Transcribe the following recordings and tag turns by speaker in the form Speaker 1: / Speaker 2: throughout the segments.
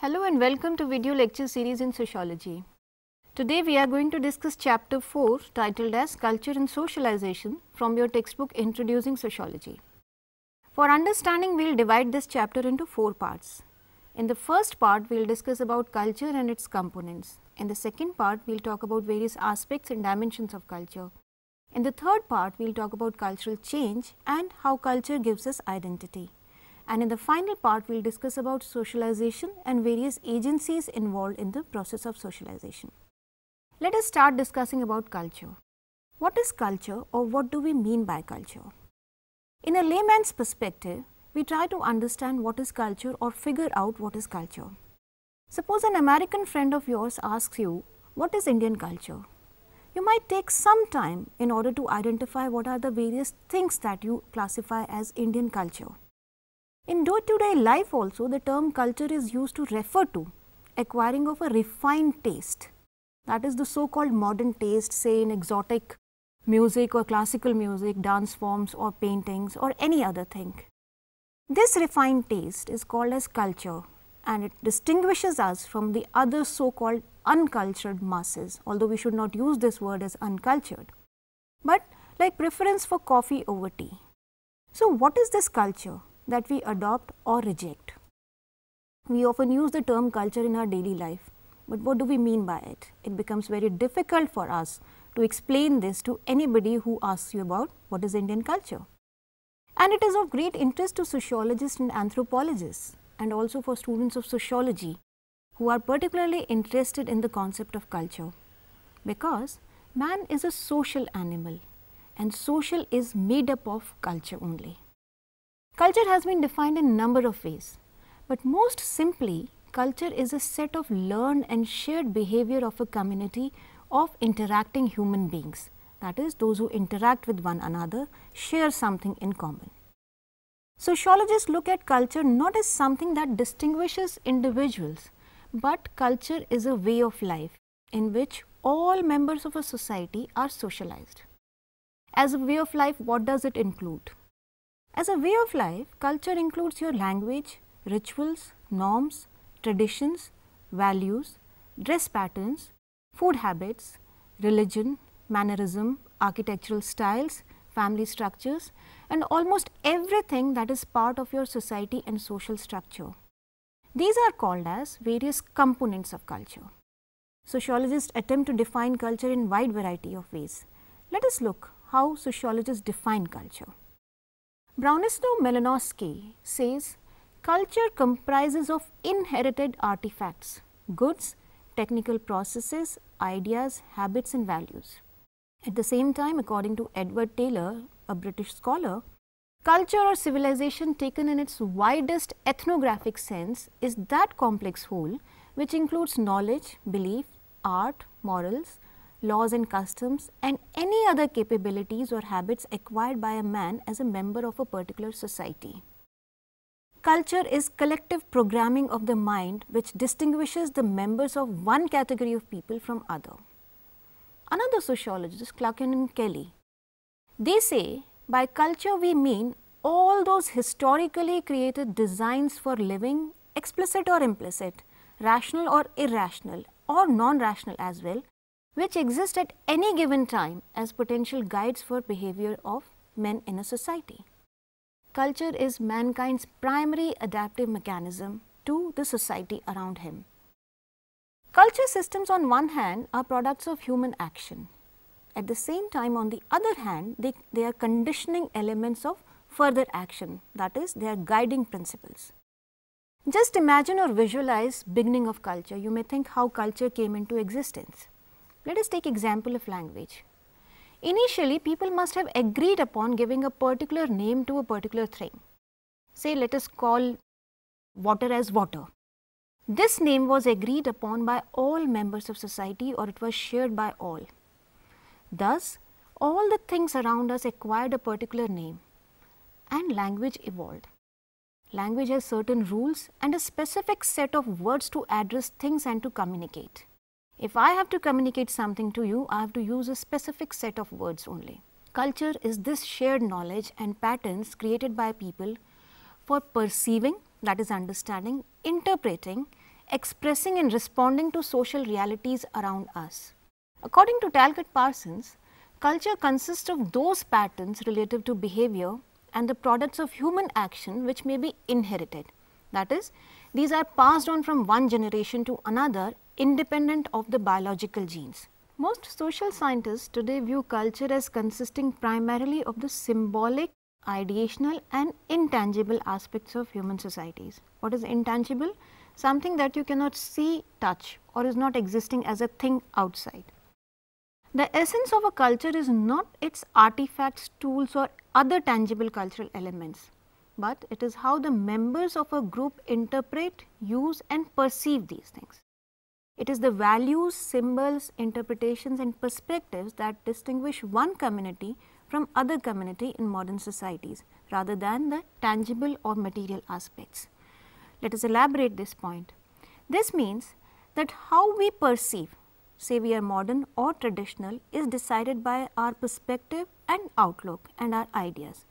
Speaker 1: Hello and welcome to video lecture series in sociology. Today we are going to discuss chapter 4 titled as Culture and Socialization from your textbook Introducing Sociology. For understanding we will divide this chapter into 4 parts. In the first part we will discuss about culture and its components. In the second part we will talk about various aspects and dimensions of culture. In the third part we will talk about cultural change and how culture gives us identity and in the final part we will discuss about socialization and various agencies involved in the process of socialization. Let us start discussing about culture. What is culture or what do we mean by culture? In a layman's perspective, we try to understand what is culture or figure out what is culture. Suppose an American friend of yours asks you, what is Indian culture? You might take some time in order to identify what are the various things that you classify as Indian culture. In day-to-day life also the term culture is used to refer to acquiring of a refined taste that is the so called modern taste say in exotic music or classical music, dance forms or paintings or any other thing. This refined taste is called as culture and it distinguishes us from the other so called uncultured masses although we should not use this word as uncultured, but like preference for coffee over tea. So, what is this culture? that we adopt or reject. We often use the term culture in our daily life, but what do we mean by it? It becomes very difficult for us to explain this to anybody who asks you about what is Indian culture. And it is of great interest to sociologists and anthropologists and also for students of sociology who are particularly interested in the concept of culture because man is a social animal and social is made up of culture only. Culture has been defined in a number of ways, but most simply culture is a set of learned and shared behavior of a community of interacting human beings that is those who interact with one another share something in common. Sociologists look at culture not as something that distinguishes individuals, but culture is a way of life in which all members of a society are socialized. As a way of life, what does it include? As a way of life, culture includes your language, rituals, norms, traditions, values, dress patterns, food habits, religion, mannerism, architectural styles, family structures and almost everything that is part of your society and social structure. These are called as various components of culture. Sociologists attempt to define culture in wide variety of ways. Let us look how sociologists define culture. Bronislaw Malinowski says culture comprises of inherited artifacts, goods, technical processes, ideas, habits and values. At the same time, according to Edward Tylor, a British scholar, culture or civilization taken in its widest ethnographic sense is that complex whole which includes knowledge, belief, art, morals, laws and customs and any other capabilities or habits acquired by a man as a member of a particular society. Culture is collective programming of the mind which distinguishes the members of one category of people from other. Another sociologist, Kluckhohn and Kelly, they say by culture we mean all those historically created designs for living, explicit or implicit, rational or irrational or non-rational as well, which exist at any given time as potential guides for behavior of men in a society. Culture is mankind's primary adaptive mechanism to the society around him. Culture systems on one hand are products of human action. At the same time on the other hand they, they are conditioning elements of further action that is they are guiding principles. Just imagine or visualize beginning of culture you may think how culture came into existence. Let us take example of language. Initially, people must have agreed upon giving a particular name to a particular thing. Say, let us call water as water. This name was agreed upon by all members of society or it was shared by all. Thus, all the things around us acquired a particular name and language evolved. Language has certain rules and a specific set of words to address things and to communicate. If I have to communicate something to you, I have to use a specific set of words only. Culture is this shared knowledge and patterns created by people for perceiving, that is understanding, interpreting, expressing and responding to social realities around us. According to Talcott Parsons, culture consists of those patterns relative to behavior and the products of human action which may be inherited. That is, these are passed on from one generation to another independent of the biological genes. Most social scientists today view culture as consisting primarily of the symbolic, ideational and intangible aspects of human societies. What is intangible? Something that you cannot see, touch or is not existing as a thing outside. The essence of a culture is not its artifacts, tools or other tangible cultural elements, but it is how the members of a group interpret, use and perceive these things. It is the values, symbols, interpretations and perspectives that distinguish one community from other community in modern societies rather than the tangible or material aspects. Let us elaborate this point. This means that how we perceive say we are modern or traditional is decided by our perspective and outlook and our ideas.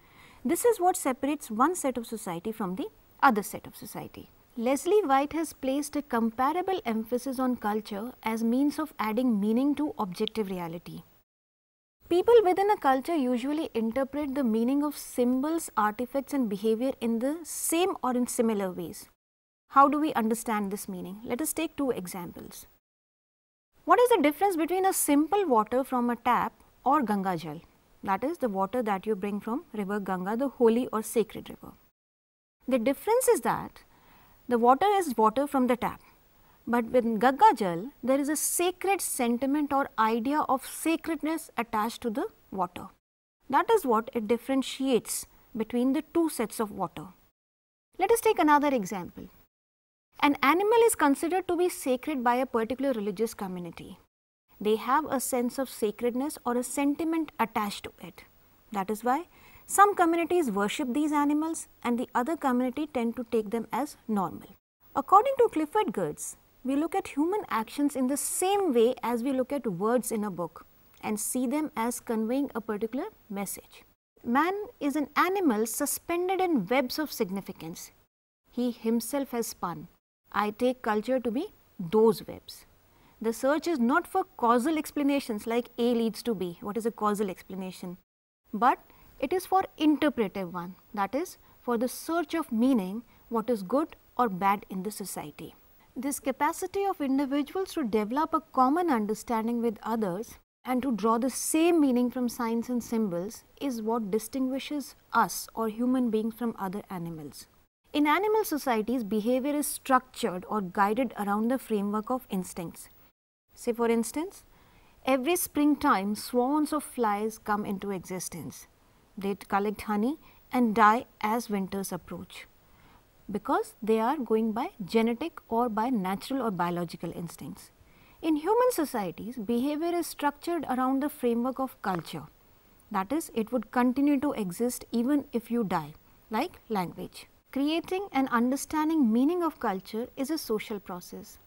Speaker 1: This is what separates one set of society from the other set of society. Leslie White has placed a comparable emphasis on culture as means of adding meaning to objective reality. People within a culture usually interpret the meaning of symbols, artifacts and behavior in the same or in similar ways. How do we understand this meaning? Let us take two examples. What is the difference between a simple water from a tap or Ganga Jal? That is the water that you bring from river Ganga, the holy or sacred river. The difference is that the water is water from the tap, but with Ganga Jal, there is a sacred sentiment or idea of sacredness attached to the water. That is what it differentiates between the two sets of water. Let us take another example. An animal is considered to be sacred by a particular religious community. They have a sense of sacredness or a sentiment attached to it. That is why some communities worship these animals and the other community tend to take them as normal. According to Clifford Geertz, we look at human actions in the same way as we look at words in a book and see them as conveying a particular message. Man is an animal suspended in webs of significance. He himself has spun I take culture to be those webs. The search is not for causal explanations like A leads to B. What is a causal explanation? But it is for interpretive one that is for the search of meaning what is good or bad in the society. This capacity of individuals to develop a common understanding with others and to draw the same meaning from signs and symbols is what distinguishes us or human beings from other animals. In animal societies, behavior is structured or guided around the framework of instincts. Say for instance, every springtime swarms of flies come into existence. They collect honey and die as winters approach because they are going by genetic or by natural or biological instincts. In human societies, behavior is structured around the framework of culture. That is, it would continue to exist even if you die, like language. Creating and understanding meaning of culture is a social process.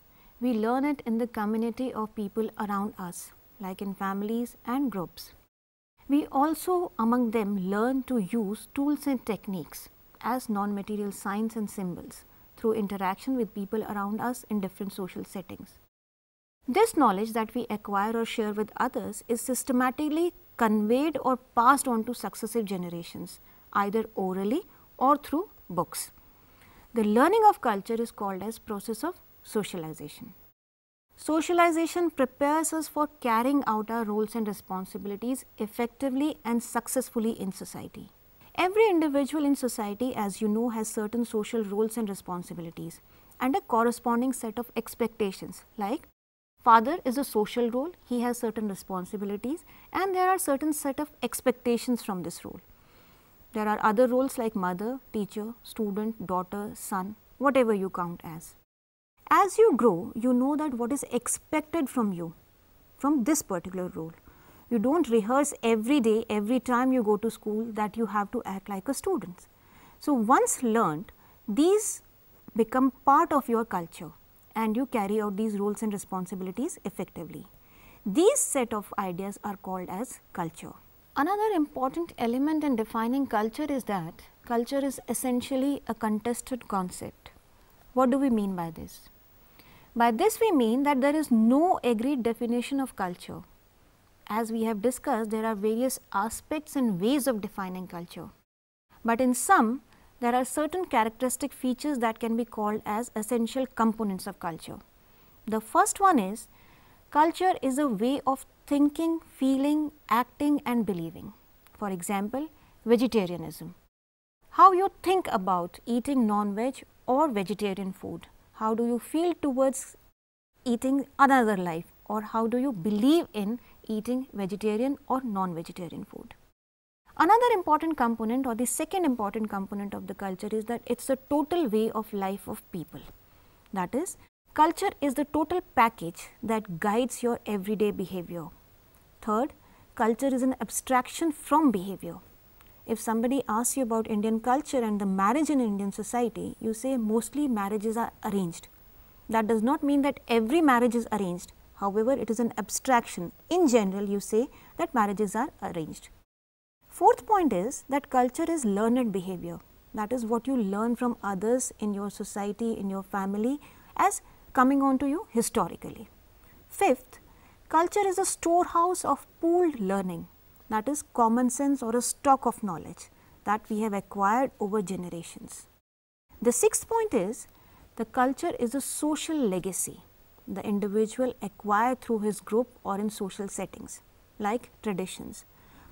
Speaker 1: We learn it in the community of people around us, like in families and groups. We also among them learn to use tools and techniques as non-material signs and symbols through interaction with people around us in different social settings. This knowledge that we acquire or share with others is systematically conveyed or passed on to successive generations, either orally or through books. The learning of culture is called as process of socialization. Socialization prepares us for carrying out our roles and responsibilities effectively and successfully in society. Every individual in society as you know has certain social roles and responsibilities and a corresponding set of expectations like father is a social role, he has certain responsibilities and there are certain set of expectations from this role. There are other roles like mother, teacher, student, daughter, son, whatever you count as. As you grow, you know that what is expected from you from this particular role. You do not rehearse every day, every time you go to school that you have to act like a student. So, once learned, these become part of your culture and you carry out these roles and responsibilities effectively. These set of ideas are called as culture. Another important element in defining culture is that culture is essentially a contested concept. What do we mean by this? By this we mean that there is no agreed definition of culture. As we have discussed, there are various aspects and ways of defining culture. But in some, there are certain characteristic features that can be called as essential components of culture. The first one is culture is a way of thinking, feeling, acting and believing. For example, vegetarianism. How you think about eating non-veg or vegetarian food how do you feel towards eating another life or how do you believe in eating vegetarian or non-vegetarian food. Another important component or the second important component of the culture is that it is a total way of life of people. That is, culture is the total package that guides your everyday behavior. Third, culture is an abstraction from behavior. If somebody asks you about Indian culture and the marriage in Indian society, you say mostly marriages are arranged. That does not mean that every marriage is arranged. However, it is an abstraction. In general, you say that marriages are arranged. Fourth point is that culture is learned behavior. That is what you learn from others in your society, in your family as coming on to you historically. Fifth, culture is a storehouse of pooled learning that is common sense or a stock of knowledge that we have acquired over generations. The sixth point is the culture is a social legacy the individual acquired through his group or in social settings like traditions.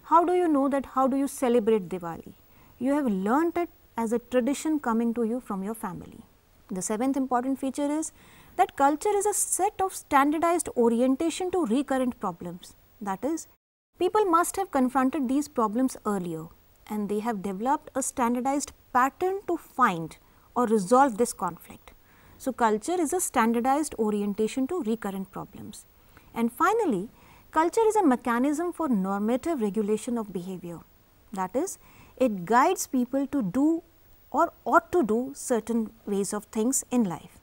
Speaker 1: How do you know that how do you celebrate Diwali? You have learnt it as a tradition coming to you from your family. The seventh important feature is that culture is a set of standardized orientation to recurrent problems. That is, People must have confronted these problems earlier and they have developed a standardized pattern to find or resolve this conflict. So, culture is a standardized orientation to recurrent problems. And finally, culture is a mechanism for normative regulation of behavior. That is, it guides people to do or ought to do certain ways of things in life.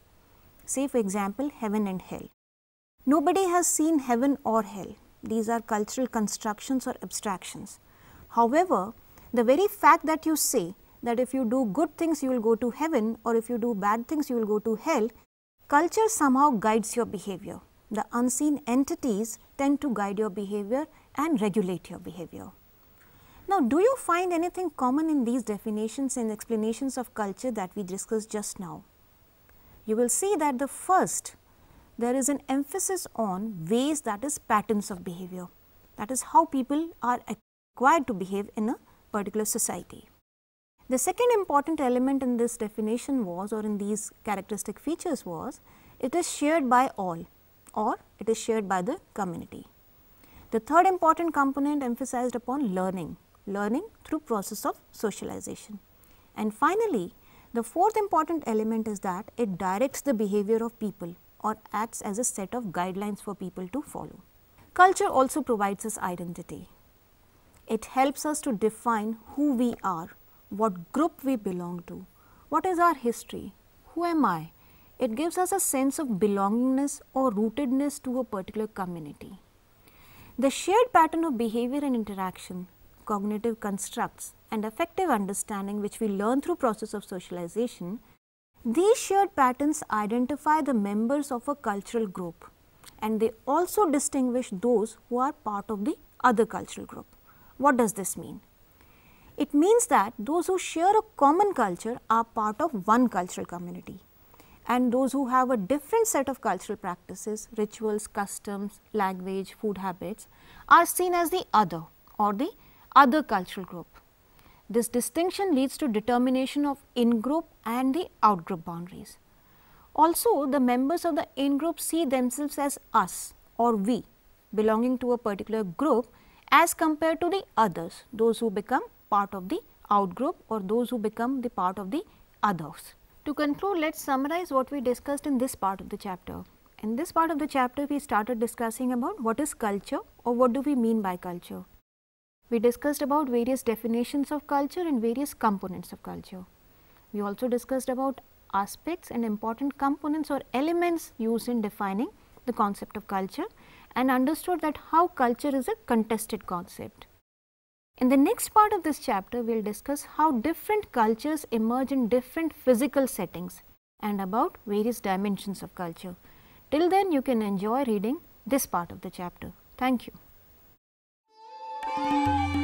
Speaker 1: Say for example, heaven and hell. Nobody has seen heaven or hell, these are cultural constructions or abstractions. However, the very fact that you say that if you do good things you will go to heaven or if you do bad things you will go to hell, culture somehow guides your behavior. The unseen entities tend to guide your behavior and regulate your behavior. Now, do you find anything common in these definitions and explanations of culture that we discussed just now? You will see that the first there is an emphasis on ways that is patterns of behavior. That is how people are required to behave in a particular society. The second important element in this definition was or in these characteristic features was it is shared by all or it is shared by the community. The third important component emphasized upon learning, learning through process of socialization. And finally, the fourth important element is that it directs the behavior of people or acts as a set of guidelines for people to follow. Culture also provides us identity. It helps us to define who we are, what group we belong to, what is our history, who am I. It gives us a sense of belongingness or rootedness to a particular community. The shared pattern of behavior and interaction, cognitive constructs and affective understanding which we learn through process of socialization these shared patterns identify the members of a cultural group and they also distinguish those who are part of the other cultural group. What does this mean? It means that those who share a common culture are part of one cultural community and those who have a different set of cultural practices, rituals, customs, language, food habits are seen as the other or the other cultural group. This distinction leads to determination of in-group and the out-group boundaries. Also, the members of the in-group see themselves as us or we belonging to a particular group as compared to the others, those who become part of the out-group or those who become the part of the others. To conclude, let us summarize what we discussed in this part of the chapter. In this part of the chapter, we started discussing about what is culture or what do we mean by culture. We discussed about various definitions of culture and various components of culture. We also discussed about aspects and important components or elements used in defining the concept of culture and understood that how culture is a contested concept. In the next part of this chapter, we will discuss how different cultures emerge in different physical settings and about various dimensions of culture. Till then, you can enjoy reading this part of the chapter. Thank you. Música